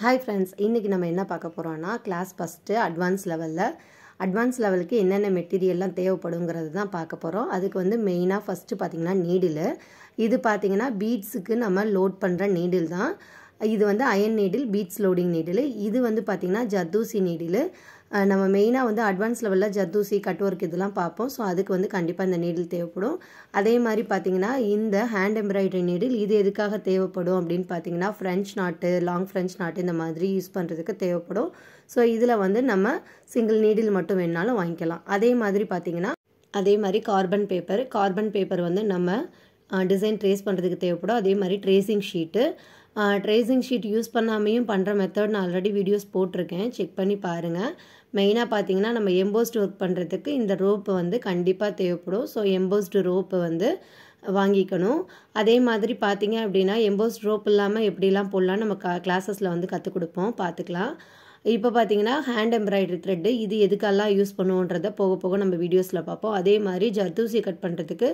Hi friends இன்றைக்கி நம்ம என்ன பார்க்க போகிறோன்னா கிளாஸ் ஃபஸ்ட்டு அட்வான்ஸ் லெவலில் அட்வான்ஸ் லெவலுக்கு என்னென்ன மெட்டீரியல்லாம் தேவைப்படுங்கிறது தான் பார்க்க போகிறோம் அதுக்கு வந்து மெயினாக ஃபஸ்ட்டு பார்த்திங்கன்னா நீடில் இது பார்த்திங்கன்னா பீட்ஸுக்கு நம்ம லோட் பண்ணுற நீடில் தான். இது வந்து iron needle beads loading needle இது வந்து பார்த்திங்கன்னா ஜர்தூசி நீடில் நம்ம மெயினாக வந்து அட்வான்ஸ் லெவலில் ஜர்தூசி கட் ஒர்க் இதெல்லாம் பார்ப்போம். ஸோ அதுக்கு வந்து கண்டிப்பாக இந்த நீடில் தேவைப்படும். அதே மாதிரி பார்த்திங்கன்னா இந்த ஹேண்ட் எம்ப்ராய்டரி நீடில் இது எதுக்காக தேவைப்படும் அப்படின்னு பார்த்தீங்கன்னா ஃப்ரெஞ்ச் நாட்டு லாங் ஃப்ரெஞ்ச் நாட்டு இந்த மாதிரி யூஸ் பண்ணுறதுக்கு தேவைப்படும். ஸோ இதில் வந்து நம்ம சிங்கிள் நீடில் மட்டும் வேணாலும் வாங்கிக்கலாம். அதே மாதிரி பார்த்திங்கன்னா அதே மாதிரி கார்பன் பேப்பர் கார்பன் பேப்பர் வந்து நம்ம டிசைன் ட்ரேஸ் பண்ணுறதுக்கு தேவைப்படும். அதே மாதிரி tracing sheet tracing sheet use பண்ணாமையும் பண்ணுற மெத்தட் நான் ஆல்ரெடி வீடியோஸ் போட்டிருக்கேன். செக் பண்ணி பாருங்கள் மெயினாக பார்த்தீங்கன்னா நம்ம எம்போஸ்ட் ஒர்க் பண்ணுறதுக்கு இந்த ரோப்பு வந்து கண்டிப்பாக தேவைப்படும். ஸோ எம்போஸ்டு ரோப்பு வந்து வாங்கிக்கணும். அதே மாதிரி பார்த்தீங்க அப்படின்னா எம்போஸ்ட் ரோப் இல்லாமல் எப்படிலாம் போடலாம் நம்ம க கிளாஸஸில் வந்து கற்றுக் கொடுப்போம். பார்த்துக்கலாம் இப்போ பார்த்தீங்கன்னா ஹேண்ட் எம்ப்ராய்டரி த்ரெட்டு இது எதுக்கெல்லாம் யூஸ் பண்ணுவோன்றத போக போக நம்ம வீடியோஸில் பார்ப்போம். அதே மாதிரி ஜர்தூசி கட் பண்ணுறதுக்கு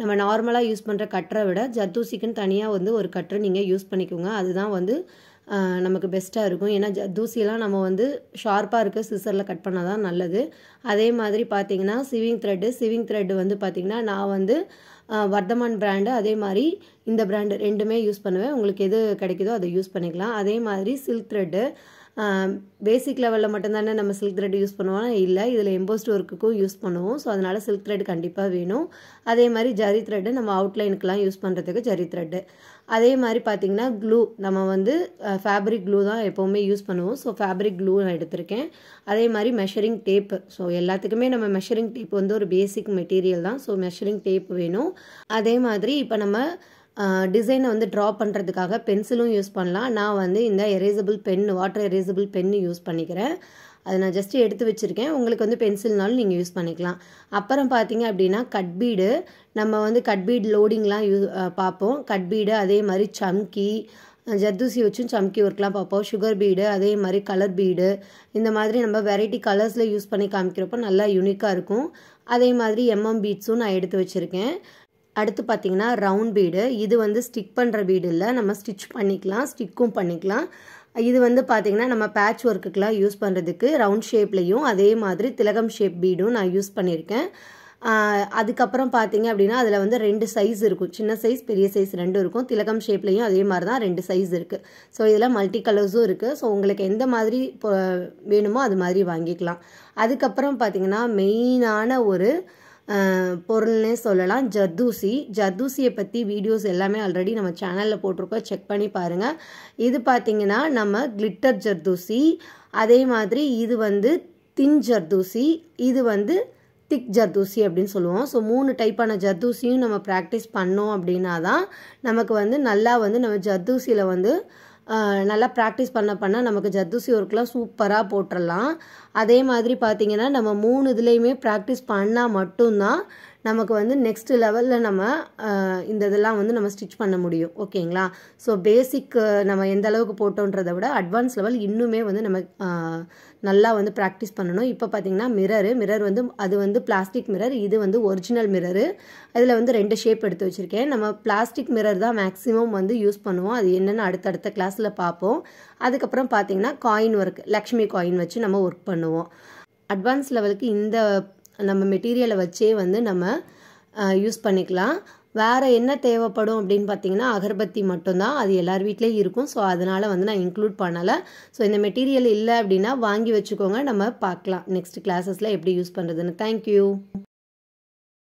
நம்ம நார்மலாக யூஸ் பண்ணுற கட்டரை விட ஜர்தூசிக்குன்னு தனியாக வந்து ஒரு கட்டரை நீங்கள் யூஸ் பண்ணிக்கோங்க. அதுதான் வந்து நமக்கு பெஸ்ட்டாக இருக்கும். ஏன்னா தூசியெல்லாம் நம்ம வந்து ஷார்ப்பாக இருக்க சிசரில் கட் பண்ணால் தான் நல்லது. அதே மாதிரி பார்த்தீங்கன்னா சிவிங் த்ரெட்டு சிவிங் த்ரெட்டு வந்து பார்த்திங்கன்னா நான் வந்து வர்தமான் பிராண்டு அதே மாதிரி இந்த பிராண்டு ரெண்டுமே யூஸ் பண்ணுவேன். உங்களுக்கு எது கிடைக்குதோ அதை யூஸ் பண்ணிக்கலாம். அதே மாதிரி சில்க் த்ரெட்டு பேசிக் லெவலில் மட்டும்தானே நம்ம சில்க் த்ரெட் யூஸ் பண்ணுவோம். இல்லை இதில் எம்போஸ்ட் ஒர்க்குக்கும் யூஸ் பண்ணுவோம். ஸோ அதனால் சில்க் த்ரெட் கண்டிப்பாக வேணும். அதே மாதிரி ஜரி த்ரெட்டு நம்ம அவுட்லைனுக்கெலாம் யூஸ் பண்ணுறதுக்கு ஜரி த்ரெட்டு அதே மாதிரி பார்த்திங்கன்னா க்ளூ நம்ம வந்து ஃபேப்ரிக் க்ளூ தான் எப்போவுமே யூஸ் பண்ணுவோம். ஸோ ஃபேப்ரிக் க்ளூ நான் எடுத்திருக்கேன். அதே மாதிரி மெஷரிங் டேப்பு ஸோ எல்லாத்துக்குமே நம்ம மெஷரிங் டேப் வந்து ஒரு பேசிக் மெட்டீரியல் தான். ஸோ மெஷரிங் டேப் வேணும். அதே மாதிரி இப்போ நம்ம டிசைனை வந்து ட்ரா பண்ணுறதுக்காக பென்சிலும் யூஸ் பண்ணலாம். நான் வந்து இந்த erasable pen water erasable pen use பண்ணிக்கிறேன். அதை நான் ஜஸ்ட்டு எடுத்து வச்சுருக்கேன். உங்களுக்கு வந்து பென்சில்னாலும் நீங்கள் யூஸ் பண்ணிக்கலாம். அப்புறம் பார்த்தீங்க அப்படின்னா கட்பீடு நம்ம வந்து கட்பீடு லோடிங்லாம் யூ பார்ப்போம். கட்பீடு அதே மாதிரி சம்கி ஜர்தூசி வச்சும் சம்கி ஒர்க்லாம் பார்ப்போம். சுகர் பீடு அதே மாதிரி கலர் பீடு இந்த மாதிரி நம்ம வெரைட்டி கலர்ஸில் யூஸ் பண்ணி காமிக்கிறப்போ நல்லா யூனிக்காக இருக்கும். அதே மாதிரி எம்எம் பீட்ஸும் நான் எடுத்து வச்சுருக்கேன். அடுத்து பார்த்தீங்கன்னா ரவுண்ட் பீடு இது வந்து ஸ்டிக் பண்ணுற பீடு இல்லை. நம்ம ஸ்டிச் பண்ணிக்கலாம் ஸ்டிக்கும் பண்ணிக்கலாம். இது வந்து பார்த்திங்கன்னா நம்ம பேட்ச் ஒர்க்குக்கெலாம் யூஸ் பண்ணுறதுக்கு ரவுண்ட் ஷேப்லேயும் அதே மாதிரி திலகம் ஷேப் பீடும் நான் யூஸ் பண்ணியிருக்கேன். அதுக்கப்புறம் பார்த்தீங்க அப்படின்னா அதில் வந்து ரெண்டு சைஸ் இருக்கும். சின்ன சைஸ் பெரிய சைஸ் ரெண்டும் இருக்கும். திலகம் ஷேப்லேயும் அதே மாதிரி தான் ரெண்டு சைஸ் இருக்குது ஸோ இதில் மல்டி கலர்ஸும் இருக்குது ஸோ உங்களுக்கு எந்த மாதிரி வேணுமோ அது மாதிரி வாங்கிக்கலாம். அதுக்கப்புறம் பார்த்தீங்கன்னா மெயினான ஒரு பொருள்னே சொல்லலாம். ஜர்தூசி. ஜர்தூசியை பற்றி வீடியோஸ் எல்லாமே ஆல்ரெடி நம்ம சேனலில் போட்டிருக்கோம். செக் பண்ணி பாருங்கள் இது பார்த்திங்கன்னா நம்ம கிளிட்டர் ஜர்தூசி. அதே மாதிரி இது வந்து தின் ஜர்தூசி. இது வந்து திக் ஜர்தூசி அப்படின்னு சொல்லுவோம். ஸோ மூணு டைப்பான ஜர்தூசியும் நம்ம ப்ராக்டிஸ் பண்ணோம் அப்படின்னா தான் நமக்கு வந்து நல்லா வந்து நம்ம ஜர்தூசியில் வந்து நல்லா ப்ராக்டிஸ் பண்ண பண்ண நமக்கு ஜர்தூசி ஒர்க்லாம் சூப்பராக போட்டுடலாம் அதே மாதிரி பார்த்திங்கன்னா நம்ம மூணு இதுலேயுமே ப்ராக்டிஸ் பண்ணால் மட்டும்தான் நமக்கு வந்து நெக்ஸ்ட் லெவலில் நம்ம இந்த இதெல்லாம் வந்து நம்ம ஸ்டிச் பண்ண முடியும். ஓகேங்களா? ஸோ பேசிக் நம்ம எந்த அளவுக்கு போட்டோன்றதை விட அட்வான்ஸ் லெவல் இன்னுமே வந்து நம்ம நல்லா வந்து ப்ராக்டிஸ் பண்ணணும். இப்போ பார்த்தீங்கன்னா மிரரு மிரர் வந்து அது வந்து பிளாஸ்டிக் மிரர் இது வந்து ஒரிஜினல் மிரரு அதில் வந்து ரெண்டு ஷேப் எடுத்து வச்சுருக்கேன். நம்ம பிளாஸ்டிக் மிரர் தான் மேக்ஸிமம் வந்து யூஸ் பண்ணுவோம். அது என்னென்னு அடுத்தடுத்த கிளாஸில் பார்ப்போம் அதுக்கப்புறம் பார்த்தீங்கன்னா காயின் ஒர்க் லக்ஷ்மி காயின் வச்சு நம்ம ஒர்க் பண்ணுவோம். அட்வான்ஸ் லெவலுக்கு இந்த நம்ம மெட்டீரியலை வச்சே வந்து நம்ம யூஸ் பண்ணிக்கலாம். வேறு என்ன தேவைப்படும் அப்படின்னு பார்த்தீங்கன்னா அகர்பத்தி மட்டும்தான். அது எல்லார் வீட்லேயும் இருக்கும். ஸோ அதனால் வந்து நான் இன்க்ளூட் பண்ணலை. ஸோ இந்த மெட்டீரியல் இல்லை அப்படின்னா வாங்கி வச்சுக்கோங்க. நம்ம பார்க்கலாம். நெக்ஸ்ட் கிளாஸஸில் எப்படி யூஸ் பண்ணுறதுன்னு தேங்க்யூ